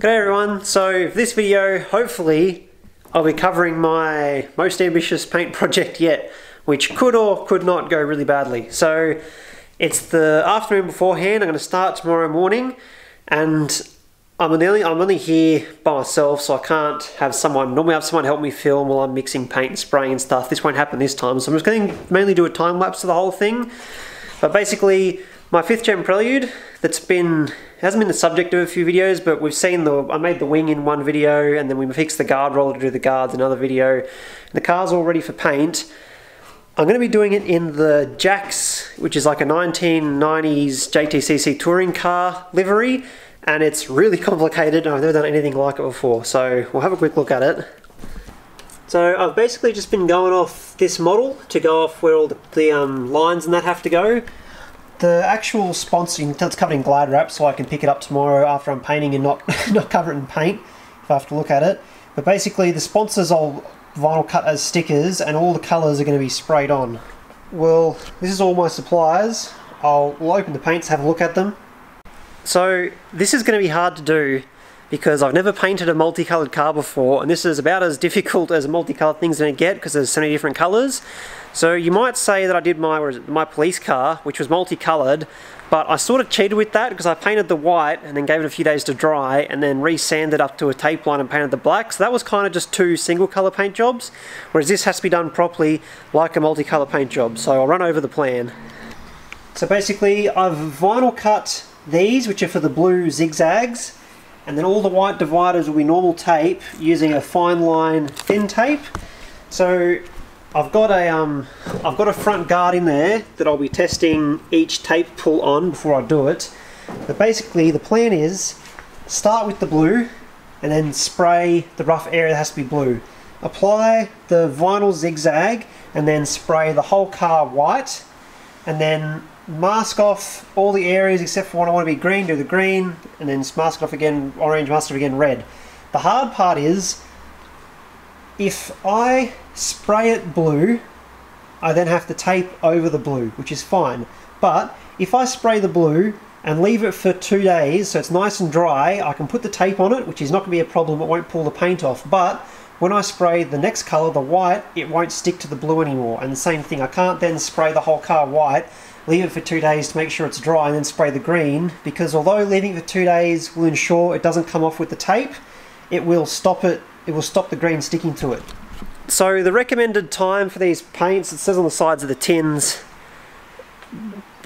G'day everyone, so for this video, hopefully, I'll be covering my most ambitious paint project yet, which could or could not go really badly. So, it's the afternoon beforehand, I'm going to start tomorrow morning, and I'm only, I'm only here by myself, so I can't have someone, normally have someone help me film while I'm mixing paint and spraying and stuff. This won't happen this time, so I'm just going to mainly do a time lapse of the whole thing. But basically, my fifth gen Prelude that's been hasn't been the subject of a few videos, but we've seen the I made the wing in one video, and then we fixed the guard roller to do the guards in another video. The car's all ready for paint. I'm going to be doing it in the JACCS, which is like a 1990s JTCC touring car livery, and it's really complicated. I've never done anything like it before, so we'll have a quick look at it. So I've basically just been going off this model to go off where all the, the um, lines and that have to go. The actual sponsor, you can tell it's covered in glide wrap so I can pick it up tomorrow after I'm painting and not, not cover it in paint if I have to look at it. But basically the sponsors I'll vinyl cut as stickers and all the colours are going to be sprayed on. Well, this is all my supplies. I'll we'll open the paints, have a look at them. So this is going to be hard to do because I've never painted a multicolored car before and this is about as difficult as a multicolored thing's going to get because there's so many different colors. So you might say that I did my my police car, which was multicolored, but I sort of cheated with that because I painted the white and then gave it a few days to dry and then re-sanded up to a tape line and painted the black. So that was kind of just two single color paint jobs, whereas this has to be done properly like a multicolor paint job. So I'll run over the plan. So basically I've vinyl cut these, which are for the blue zigzags, and then all the white dividers will be normal tape using a fine line thin tape. So I've got a um, I've got a front guard in there that I'll be testing each tape pull on before I do it. But basically the plan is start with the blue and then spray the rough area that has to be blue. Apply the vinyl zigzag and then spray the whole car white and then mask off all the areas except for what I want to be green, do the green and then mask off again orange, mask off again red. The hard part is if I spray it blue, I then have to tape over the blue, which is fine. But if I spray the blue and leave it for two days so it's nice and dry, I can put the tape on it, which is not going to be a problem, it won't pull the paint off. But when I spray the next colour, the white, it won't stick to the blue anymore. And the same thing, I can't then spray the whole car white, leave it for two days to make sure it's dry and then spray the green, because although leaving it for two days will ensure it doesn't come off with the tape, it will stop it, it will stop the green sticking to it. So the recommended time for these paints, it says on the sides of the tins,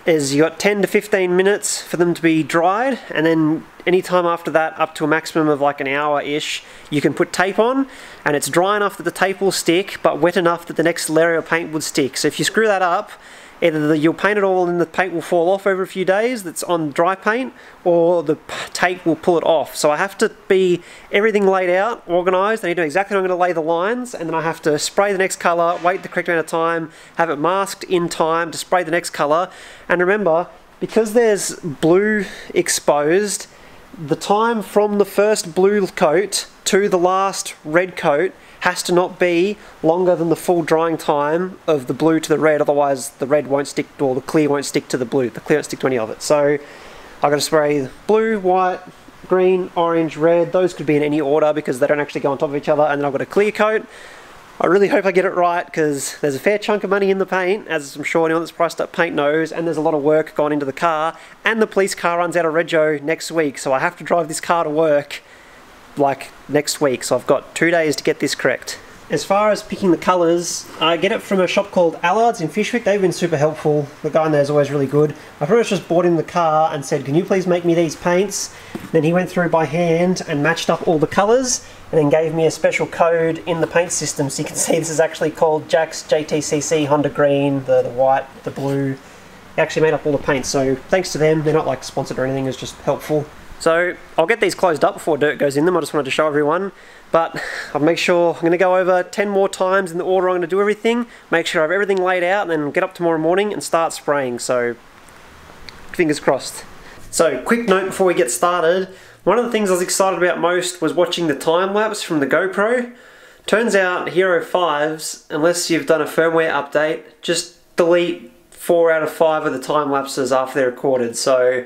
is you got 10 to 15 minutes for them to be dried and then any time after that up to a maximum of like an hour ish you can put tape on and it's dry enough that the tape will stick but wet enough that the next layer of paint would stick. So if you screw that up either the, you'll paint it all and the paint will fall off over a few days that's on dry paint or the tape will pull it off. So I have to be everything laid out organized. I need to know exactly how I'm going to lay the lines and then I have to spray the next color wait the correct amount of time have it masked in time to spray the next color. And remember because there's blue exposed the time from the first blue coat to the last red coat has to not be longer than the full drying time of the blue to the red, otherwise the red won't stick, or the clear won't stick to the blue. The clear won't stick to any of it. So I've got to spray blue, white, green, orange, red. Those could be in any order because they don't actually go on top of each other. And then I've got a clear coat. I really hope I get it right because there's a fair chunk of money in the paint, as I'm sure anyone that's priced up paint knows, and there's a lot of work gone into the car. And the police car runs out of rego next week, so I have to drive this car to work like next week, so I've got two days to get this correct. As far as picking the colours, I get it from a shop called Allard's in Fyshwick. They've been super helpful. The guy in there is always really good. I pretty much just bought him the car and said, can you please make me these paints? Then he went through by hand and matched up all the colours and then gave me a special code in the paint system. So you can see this is actually called JACCS JTCC Honda Green, the, the white, the blue. He actually made up all the paints. So thanks to them. They're not like sponsored or anything. It's just helpful. So I'll get these closed up before dirt goes in them. I just wanted to show everyone. But I'll make sure, I'm going to go over 10 more times in the order I'm going to do everything. Make sure I have everything laid out and then get up tomorrow morning and start spraying. So fingers crossed. So quick note before we get started. One of the things I was excited about most was watching the time lapse from the GoPro. Turns out Hero 5s, unless you've done a firmware update, just delete four out of five of the time lapses after they're recorded. So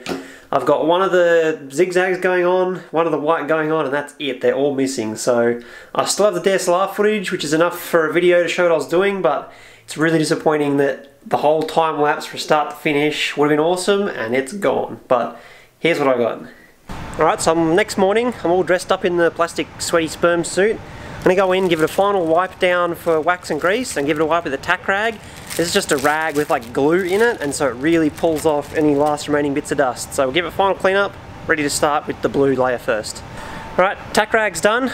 I've got one of the zigzags going on, one of the white going on, and that's it. They're all missing. So I still have the DSLR footage, which is enough for a video to show what I was doing, but it's really disappointing that the whole time lapse from start to finish would have been awesome, and it's gone. But here's what I got. Alright, so I'm, next morning, I'm all dressed up in the plastic sweaty sperm suit. I'm gonna go in, give it a final wipe down for wax and grease, and give it a wipe with a tack rag. This is just a rag with like glue in it, and so it really pulls off any last remaining bits of dust. So we'll give it a final clean up, ready to start with the blue layer first. Alright, tack rag's done.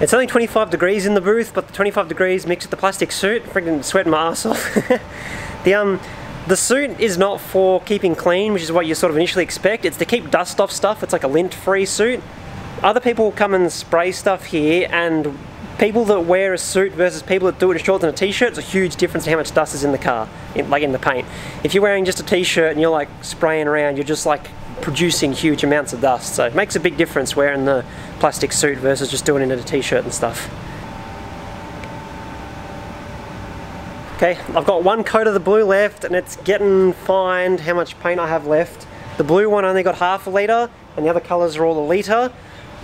It's only 25 degrees in the booth, but the 25 degrees mixed with the plastic suit, freaking sweating my ass off. the um, the suit is not for keeping clean, which is what you sort of initially expect. It's to keep dust off stuff. It's like a lint-free suit. Other people come and spray stuff here, and people that wear a suit versus people that do it in shorts and a t-shirt, it's a huge difference in how much dust is in the car, in, like in the paint. If you're wearing just a t-shirt and you're like spraying around, you're just like producing huge amounts of dust. So it makes a big difference wearing the plastic suit versus just doing it in a t-shirt and stuff. Okay, I've got one coat of the blue left and it's getting fine how much paint I have left. The blue one only got half a litre and the other colours are all a litre,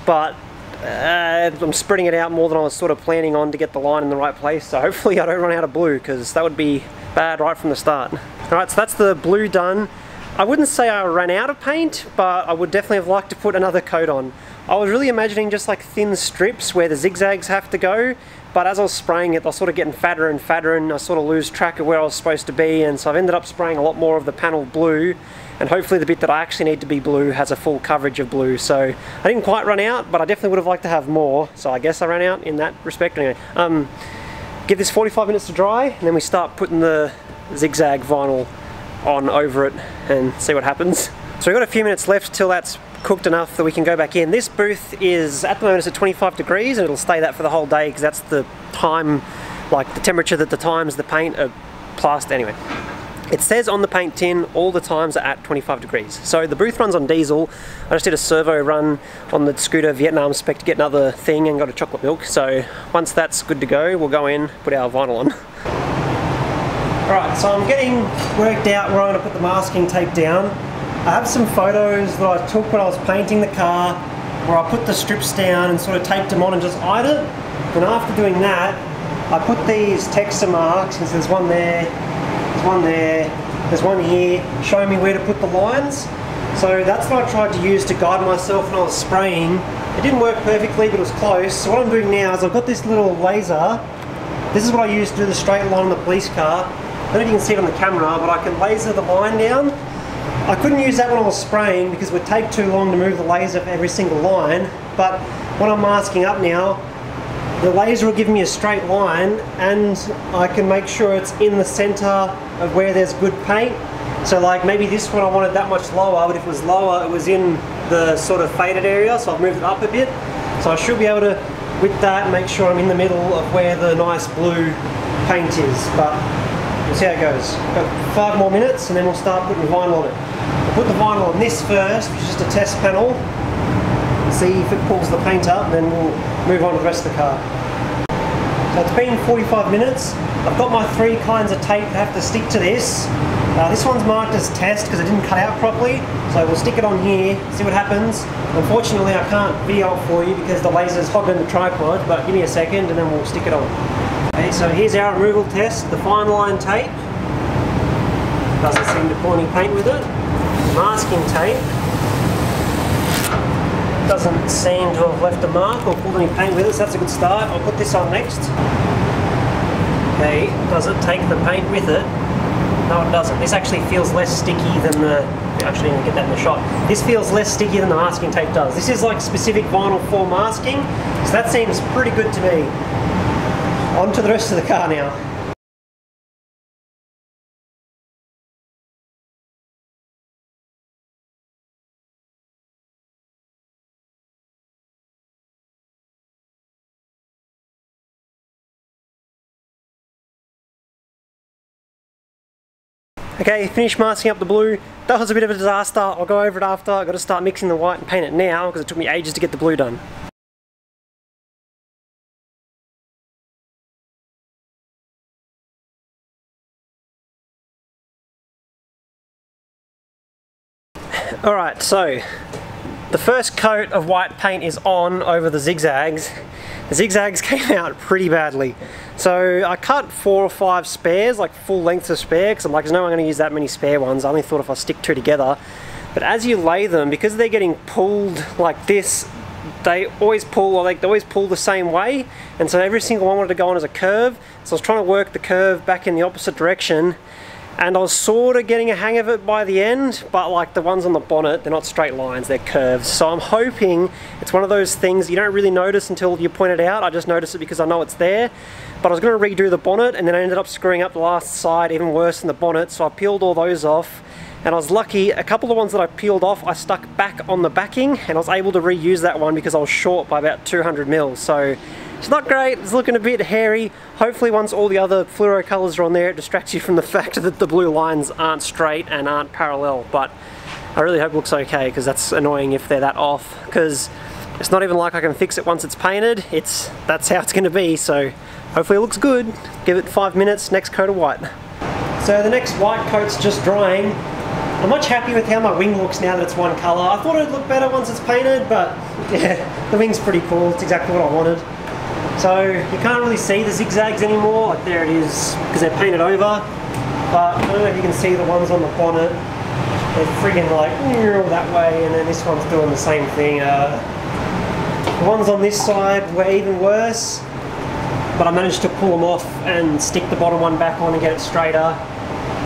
but uh, I'm spreading it out more than I was sort of planning on to get the line in the right place, so hopefully I don't run out of blue because that would be bad right from the start. Alright, so that's the blue done. I wouldn't say I ran out of paint, but I would definitely have liked to put another coat on. I was really imagining just like thin strips where the zigzags have to go, but as I was spraying it, I was sort of getting fatter and fatter and I sort of lose track of where I was supposed to be and so I've ended up spraying a lot more of the panel blue and hopefully the bit that I actually need to be blue has a full coverage of blue. So I didn't quite run out, but I definitely would have liked to have more. So I guess I ran out in that respect. Anyway, um, give this 45 minutes to dry and then we start putting the zigzag vinyl on over it and see what happens. So we've got a few minutes left till that's cooked enough that we can go back in. This booth is, at the moment it's at 25 degrees and it'll stay that for the whole day because that's the time, like the temperature that the times the paint are plastered anyway. It says on the paint tin all the times are at 25 degrees. So the booth runs on diesel. I just did a servo run on the scooter Vietnam spec to get another thing and got a chocolate milk. So once that's good to go, we'll go in, put our vinyl on. Alright, so I'm getting worked out where I'm going to put the masking tape down. I have some photos that I took when I was painting the car where I put the strips down and sort of taped them on and just eyed it. And after doing that, I put these texta marks, and there's one there, there's one there, there's one here, showing me where to put the lines. So that's what I tried to use to guide myself when I was spraying. It didn't work perfectly, but it was close. So what I'm doing now is I've got this little laser. This is what I use to do the straight line on the police car. I don't know if you can see it on the camera, but I can laser the line down I couldn't use that when I was spraying because it would take too long to move the laser for every single line, but when I'm masking up now, the laser will give me a straight line and I can make sure it's in the center of where there's good paint. So like maybe this one I wanted that much lower, but if it was lower, it was in the sort of faded area, so I've moved it up a bit. So I should be able to, with that, make sure I'm in the middle of where the nice blue paint is. But we'll see how it goes. Got five more minutes and then we'll start putting vinyl on it. I'll put the vinyl on this first, which is just a test panel. See if it pulls the paint up, and then we'll move on to the rest of the car. So it's been 45 minutes. I've got my three kinds of tape that have to stick to this. Uh, this one's marked as test because it didn't cut out properly. So we'll stick it on here, see what happens. Unfortunately, I can't video it for you because the laser's hogging the tripod, but give me a second and then we'll stick it on. Okay, so here's our removal test, the fine line tape. Doesn't seem to pull any paint with it masking tape doesn't seem to have left a mark or pulled any paint with it, so that's a good start. I'll put this on next. Okay, does it take the paint with it? No, it doesn't. This actually feels less sticky than the... Actually, didn't get that in the shot. This feels less sticky than the masking tape does. This is like specific vinyl for masking, so that seems pretty good to me. On to the rest of the car now. Okay, finished masking up the blue. That was a bit of a disaster. I'll go over it after. I've got to start mixing the white and paint it now because it took me ages to get the blue done. Alright, so the first coat of white paint is on over the zigzags. The zigzags came out pretty badly. So I cut four or five spares, like full lengths of spare, because I'm like, there's no one going to use that many spare ones. I only thought if I stick two together. But as you lay them, because they're getting pulled like this, they always pull, or they always pull the same way. And so every single one wanted to go on as a curve. So I was trying to work the curve back in the opposite direction and I was sort of getting a hang of it by the end but like the ones on the bonnet they're not straight lines they're curves. So I'm hoping it's one of those things you don't really notice until you point it out. I just notice it because I know it's there. But I was going to redo the bonnet and then I ended up screwing up the last side even worse than the bonnet so I peeled all those off. And I was lucky, a couple of the ones that I peeled off I stuck back on the backing and I was able to reuse that one because I was short by about 200 mils so it's not great, it's looking a bit hairy. Hopefully once all the other fluoro colours are on there, it distracts you from the fact that the blue lines aren't straight and aren't parallel. But I really hope it looks okay because that's annoying if they're that off because it's not even like I can fix it once it's painted. It's That's how it's going to be, so hopefully it looks good. Give it five minutes, next coat of white. So the next white coat's just drying. I'm much happy with how my wing looks now that it's one colour. I thought it'd look better once it's painted, but yeah, the wing's pretty cool. It's exactly what I wanted. So you can't really see the zigzags anymore, like there it is, because they're painted over. But I don't know if you can see the ones on the bonnet. They're friggin' like that way, and then this one's doing the same thing. Uh, the ones on this side were even worse, but I managed to pull them off and stick the bottom one back on and get it straighter.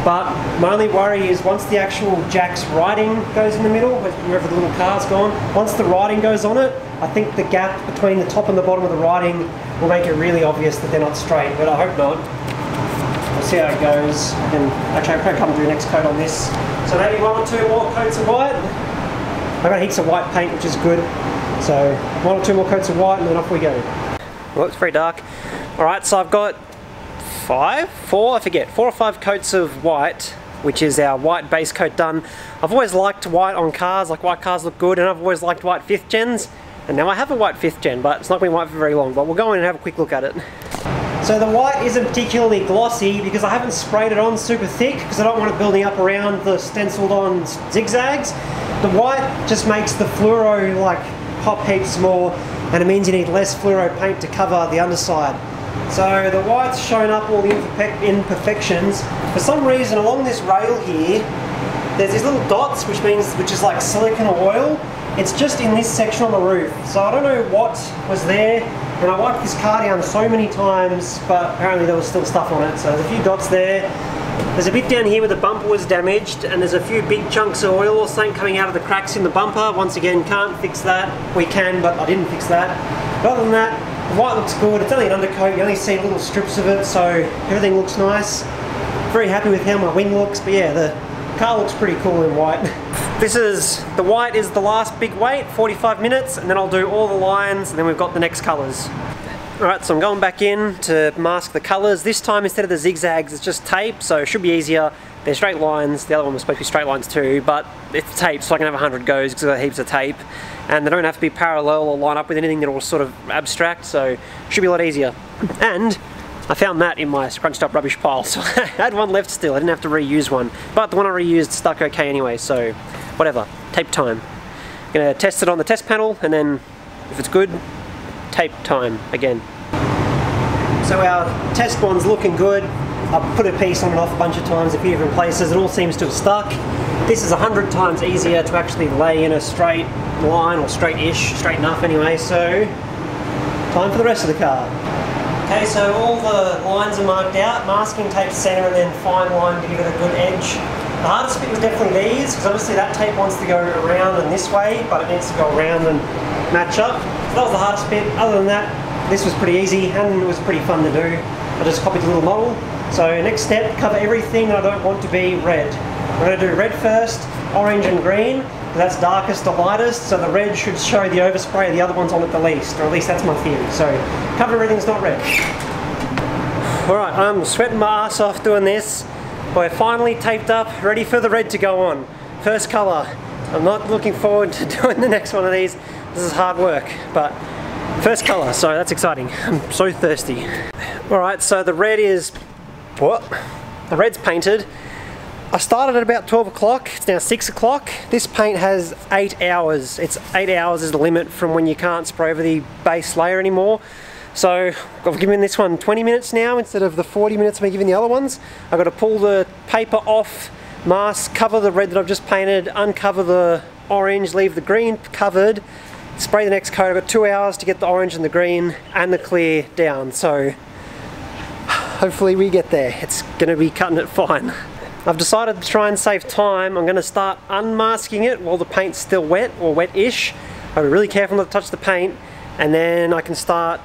But my only worry is once the actual JACCS writing goes in the middle, wherever the little car's gone, once the writing goes on it, I think the gap between the top and the bottom of the writing will make it really obvious that they're not straight, but I hope not. We'll see how it goes. And actually, I'll probably come do the next coat on this. So maybe one or two more coats of white. I've got heaps of white paint, which is good. So one or two more coats of white and then off we go. Well, it's very dark. All right, so I've got five, four, I forget, four or five coats of white, which is our white base coat done. I've always liked white on cars, like white cars look good, and I've always liked white fifth gens. And now I have a white fifth gen, but it's not been white for very long, but we'll go in and have a quick look at it. So the white isn't particularly glossy because I haven't sprayed it on super thick because I don't want it building up around the stenciled on zigzags. The white just makes the fluoro like pop heaps more and it means you need less fluoro paint to cover the underside. So the white's shown up all the imperfections. For some reason along this rail here, there's these little dots which means, which is like silicon oil. It's just in this section on the roof. So I don't know what was there. And I wiped this car down so many times, but apparently there was still stuff on it. So there's a few dots there. There's a bit down here where the bumper was damaged and there's a few big chunks of oil or something coming out of the cracks in the bumper. Once again, can't fix that. We can, but I didn't fix that. But other than that, white looks good, it's only an undercoat, you only see little strips of it, so everything looks nice. Very happy with how my wing looks, but yeah, the car looks pretty cool in white. This is, the white is the last big wait, 45 minutes, and then I'll do all the lines, and then we've got the next colours. Alright, so I'm going back in to mask the colours. This time, instead of the zigzags, it's just tape, so it should be easier. They're straight lines, the other one was supposed to be straight lines too, but it's tape, so I can have 100 goes because got heaps of tape and they don't have to be parallel or line up with anything that will sort of abstract, so should be a lot easier. And I found that in my scrunched up rubbish pile, so I had one left still, I didn't have to reuse one. But the one I reused stuck okay anyway, so whatever, tape time. I'm gonna test it on the test panel, and then if it's good, tape time again. So our test one's looking good. I've put a piece on and off a bunch of times, a few different places, it all seems to have stuck. This is a hundred times easier to actually lay in a straight line, or straight-ish, straight enough anyway, so time for the rest of the car. Okay, so all the lines are marked out, masking tape center and then fine line to give it a good edge. The hardest bit was definitely these, because obviously that tape wants to go around and this way, but it needs to go around and match up. So that was the hardest bit. Other than that, this was pretty easy and it was pretty fun to do. I just copied the little model. So next step, cover everything I don't want to be red. We're going to do red first, orange and green, that's darkest to lightest, so the red should show the overspray, the other one's on it the least, or at least that's my theory. So cover everything that's not red. Alright, I'm sweating my ass off doing this. We're finally taped up, ready for the red to go on. First colour. I'm not looking forward to doing the next one of these. This is hard work, but first colour, so that's exciting. I'm so thirsty. Alright, so the red is... What? The red's painted. I started at about 12 o'clock, it's now 6 o'clock. This paint has 8 hours. It's 8 hours is the limit from when you can't spray over the base layer anymore. So I've given this one 20 minutes now instead of the 40 minutes I've given the other ones. I've got to pull the paper off, mask, cover the red that I've just painted, uncover the orange, leave the green covered, spray the next coat. I've got two hours to get the orange and the green and the clear down. So hopefully we get there. It's going to be cutting it fine. I've decided to try and save time. I'm going to start unmasking it while the paint's still wet or wet-ish. I'll be really careful not to touch the paint and then I can start,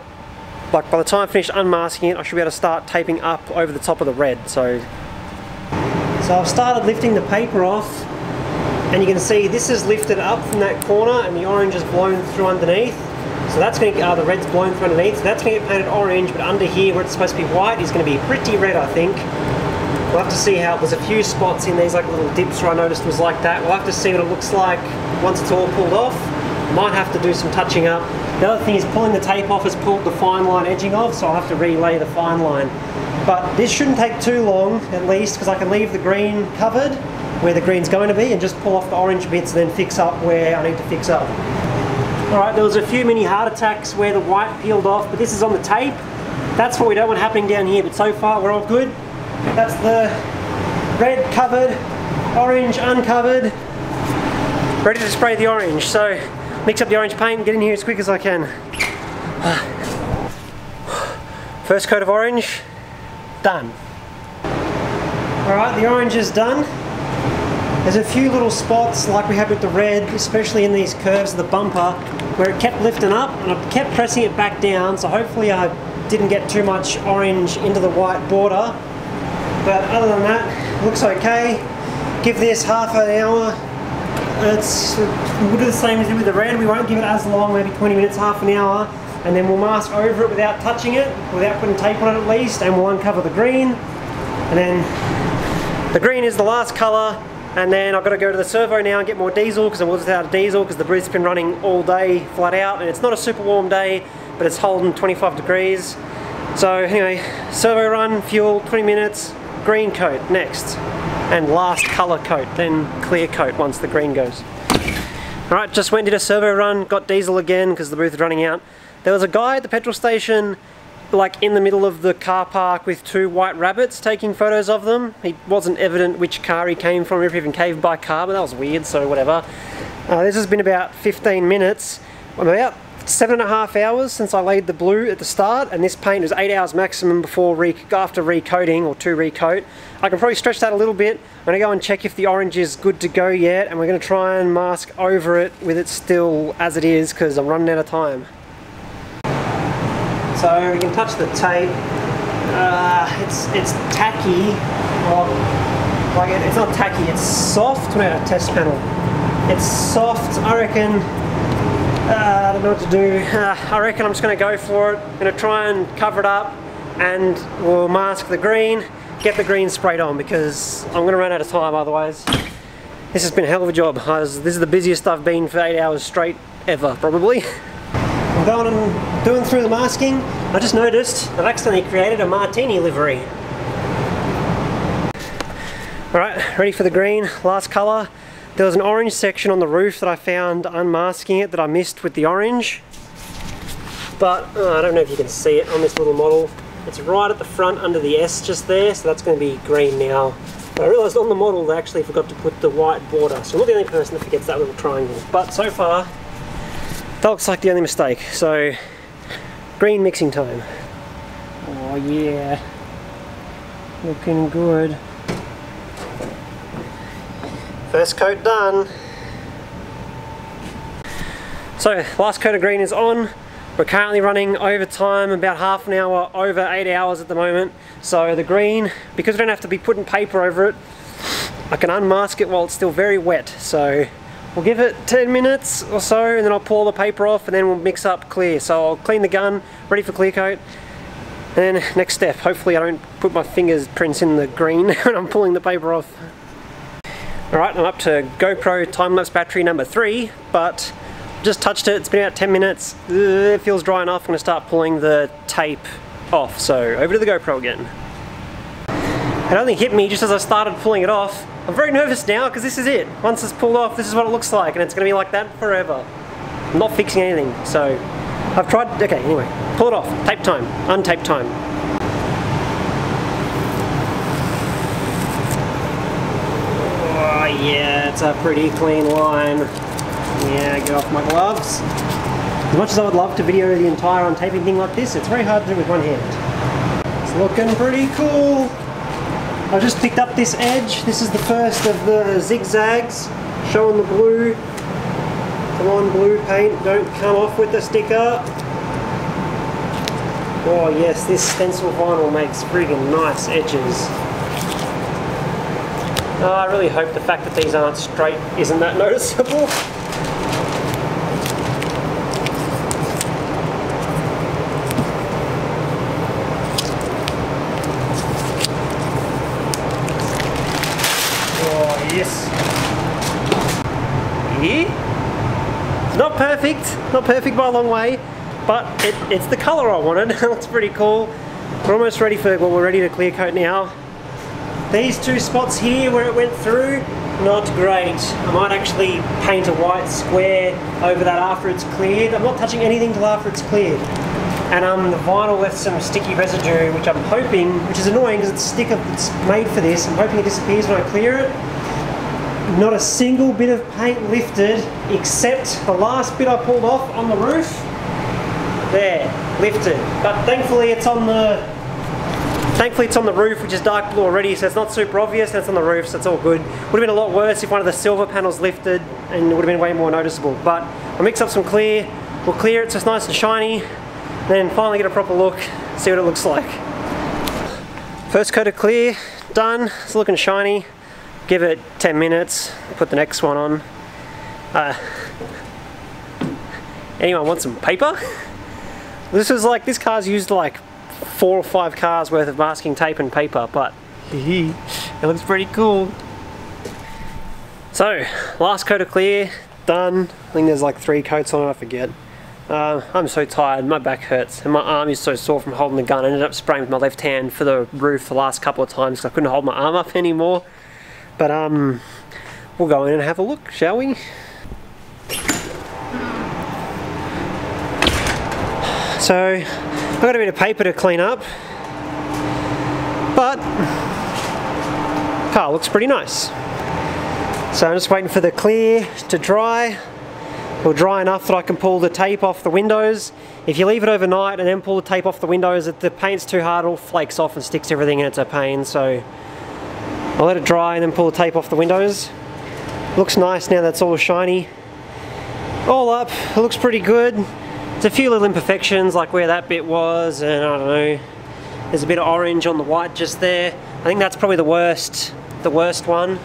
like by the time I finish unmasking it, I should be able to start taping up over the top of the red. So, so I've started lifting the paper off and you can see this is lifted up from that corner and the orange is blown through underneath. So that's going to, uh, the red's blown through underneath, so that's going to get painted orange, but under here where it's supposed to be white is going to be pretty red I think. We'll have to see how, there's a few spots in these like little dips where I noticed was like that. We'll have to see what it looks like once it's all pulled off. Might have to do some touching up. The other thing is pulling the tape off has pulled the fine line edging off, so I'll have to relay the fine line. But this shouldn't take too long, at least, because I can leave the green covered where the green's going to be and just pull off the orange bits and then fix up where I need to fix up. Alright, there was a few mini heart attacks where the white peeled off, but this is on the tape. That's what we don't want happening down here, but so far we're all good. That's the red covered, orange uncovered, ready to spray the orange. So mix up the orange paint, get in here as quick as I can. First coat of orange, done. Alright, the orange is done. There's a few little spots like we had with the red, especially in these curves of the bumper, where it kept lifting up and I kept pressing it back down, so hopefully I didn't get too much orange into the white border. But other than that, looks okay. Give this half an hour. It's, we'll do the same as with the red. We won't give it as long, maybe 20 minutes, half an hour. And then we'll mask over it without touching it, without putting tape on it at least, and we'll uncover the green. And then the green is the last colour, and then I've got to go to the servo now and get more diesel because I was without diesel because the booth's been running all day flat out and it's not a super warm day but it's holding 25 degrees. So anyway, servo run, fuel, 20 minutes, green coat next and last colour coat, then clear coat once the green goes. Alright, just went did a servo run, got diesel again because the booth is running out. There was a guy at the petrol station like in the middle of the car park with two white rabbits taking photos of them. It wasn't evident which car he came from, if he even came by car, but that was weird, so whatever. Uh, this has been about 15 minutes. I'm about seven and a half hours since I laid the blue at the start and this paint is eight hours maximum before re after recoating or to recoat. I can probably stretch that a little bit. I'm to go and check if the orange is good to go yet and we're to try and mask over it with it still as it is because I'm running out of time. So we can touch the tape. Uh, it's it's tacky. Like it, it's not tacky. It's soft. What about a test panel? It's soft. I reckon uh, I don't know what to do. Uh, I reckon I'm just going to go for it. I'm going to try and cover it up and we'll mask the green, get the green sprayed on because I'm going to run out of time otherwise. This has been a hell of a job. Was, this is the busiest I've been for eight hours straight ever, probably. I'm going and doing through the masking. I just noticed I've accidentally created a martini livery. Alright, ready for the green, last colour. There was an orange section on the roof that I found unmasking it that I missed with the orange. But oh, I don't know if you can see it on this little model. It's right at the front under the S just there, so that's going to be green now. But I realised on the model they actually forgot to put the white border, so I'm not the only person that forgets that little triangle. But so far, that looks like the only mistake. So, green mixing time. Oh yeah, looking good. First coat done. So last coat of green is on. We're currently running overtime, about half an hour over eight hours at the moment. So the green, because we don't have to be putting paper over it, I can unmask it while it's still very wet. So we'll give it 10 minutes or so and then I'll pull the paper off and then we'll mix up clear. So I'll clean the gun, ready for clear coat. And then next step, hopefully I don't put my fingerprints in the green when I'm pulling the paper off. Alright, I'm up to GoPro time-lapse battery number three, but just touched it, it's been about 10 minutes, it feels dry enough, I'm to start pulling the tape off, so over to the GoPro again. It only hit me just as I started pulling it off, I'm very nervous now because this is it. Once it's pulled off, this is what it looks like, and it's going to be like that forever. I'm not fixing anything, so I've tried. Okay, anyway, pull it off. Tape time. Untape time. Oh yeah, it's a pretty clean line. Yeah, get off my gloves. As much as I would love to video the entire untaping thing like this, it's very hard to do with one hand. It's looking pretty cool. I just picked up this edge. This is the first of the zigzags showing the blue. Come on blue paint, don't come off with the sticker. Oh yes, this stencil vinyl makes friggin' nice edges. Oh, I really hope the fact that these aren't straight isn't that noticeable. Oh yes. Yeah. Not perfect, not perfect by a long way, but it, it's the colour I wanted. it looks pretty cool. We're almost ready for, well we're ready to clear coat now. These two spots here where it went through, not great. I might actually paint a white square over that after it's cleared. I'm not touching anything till after it's cleared. And um, the vinyl left some sticky residue, which I'm hoping, which is annoying because it's sticker that's made for this, I'm hoping it disappears when I clear it. Not a single bit of paint lifted, except the last bit I pulled off on the roof. There, lifted. But thankfully it's on the Thankfully it's on the roof, which is dark blue already, so it's not super obvious, and it's on the roof, so it's all good. Would have been a lot worse if one of the silver panels lifted, and it would have been way more noticeable. But I'll mix up some clear, we'll clear it so it's nice and shiny, then finally get a proper look, see what it looks like. First coat of clear, done, it's looking shiny. Give it 10 minutes, put the next one on. Uh, anyone want some paper? This was like, this car's used like four or five cars worth of masking tape and paper, but it looks pretty cool. So, last coat of clear, done. I think there's like three coats on it, I forget. Uh, I'm so tired, my back hurts, and my arm is so sore from holding the gun. I ended up spraying with my left hand for the roof the last couple of times because I couldn't hold my arm up anymore. But um, we'll go in and have a look, shall we? So, I've got a bit of paper to clean up, but car looks pretty nice. So I'm just waiting for the clear to dry. It'll dry enough that I can pull the tape off the windows. If you leave it overnight and then pull the tape off the windows, if the paint's too hard, it all flakes off and sticks everything and it's a pain. So I'll let it dry and then pull the tape off the windows. Looks nice now that's all shiny. All up, it looks pretty good. There's a few little imperfections like where that bit was and I don't know. There's a bit of orange on the white just there. I think that's probably the worst, the worst one.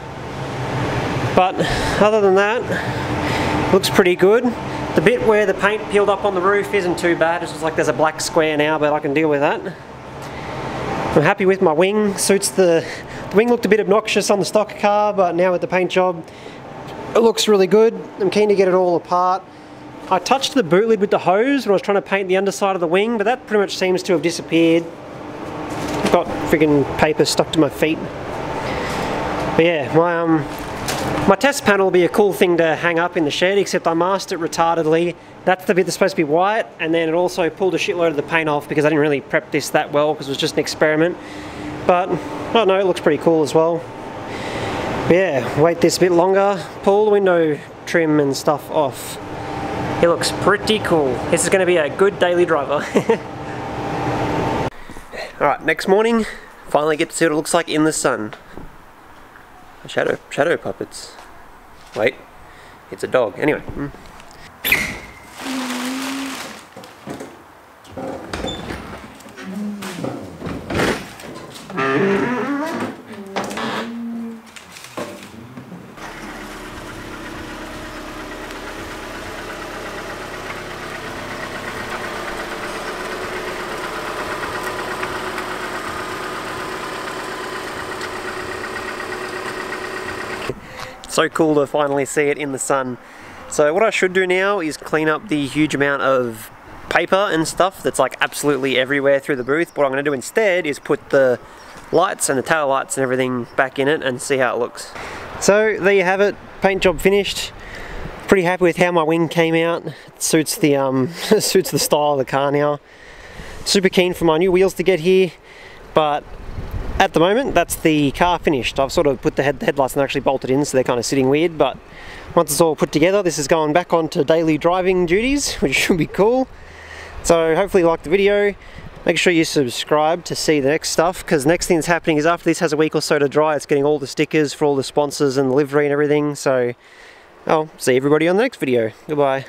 But other than that, looks pretty good. The bit where the paint peeled up on the roof isn't too bad. It's just like there's a black square now, but I can deal with that. I'm happy with my wing. Suits the, the wing looked a bit obnoxious on the stock car, but now with the paint job, it looks really good. I'm keen to get it all apart. I touched the boot lid with the hose when I was trying to paint the underside of the wing, but that pretty much seems to have disappeared. I've got friggin' paper stuck to my feet. But yeah, my um, my test panel will be a cool thing to hang up in the shed, except I masked it retardedly. That's the bit that's supposed to be white, and then it also pulled a shitload of the paint off because I didn't really prep this that well because it was just an experiment. But, I don't know, it looks pretty cool as well. But yeah, wait this a bit longer, pull the window trim and stuff off. It looks pretty cool. This is going to be a good daily driver. Alright, next morning, finally get to see what it looks like in the sun. Shadow, shadow puppets. Wait, it's a dog. Anyway. Hmm. So cool to finally see it in the sun. So what I should do now is clean up the huge amount of paper and stuff that's like absolutely everywhere through the booth. What I'm going to do instead is put the lights and the tail lights and everything back in it and see how it looks. So there you have it, paint job finished. Pretty happy with how my wing came out. It suits the um, suits the style of the car now. Super keen for my new wheels to get here, but at the moment that's the car finished. I've sort of put the, head, the headlights and actually bolted in so they're kind of sitting weird, but once it's all put together this is going back onto daily driving duties, which should be cool. So hopefully you liked the video. Make sure you subscribe to see the next stuff because next thing that's happening is after this has a week or so to dry, it's getting all the stickers for all the sponsors and the livery and everything. So I'll see everybody on the next video. Goodbye.